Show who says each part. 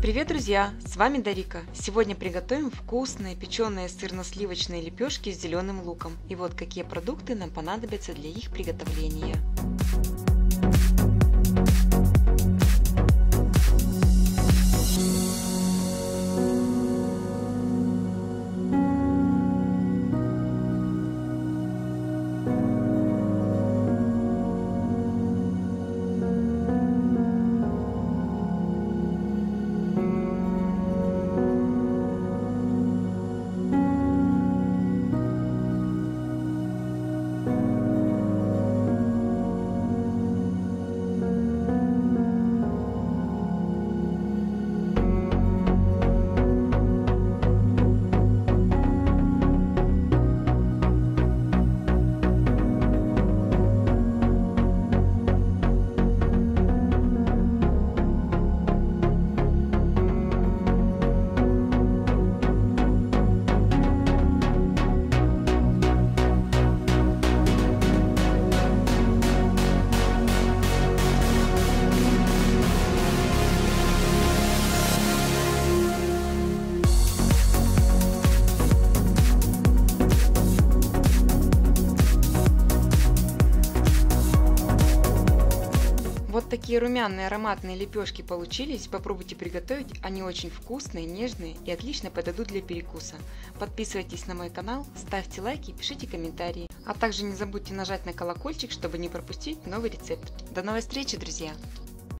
Speaker 1: Привет, друзья! С вами Дарика. Сегодня приготовим вкусные печеные сырно-сливочные лепешки с зеленым луком. И вот какие продукты нам понадобятся для их приготовления. Вот такие румяные ароматные лепешки получились. Попробуйте приготовить. Они очень вкусные, нежные и отлично подойдут для перекуса. Подписывайтесь на мой канал, ставьте лайки, пишите комментарии. А также не забудьте нажать на колокольчик, чтобы не пропустить новый рецепт. До новой встречи, друзья!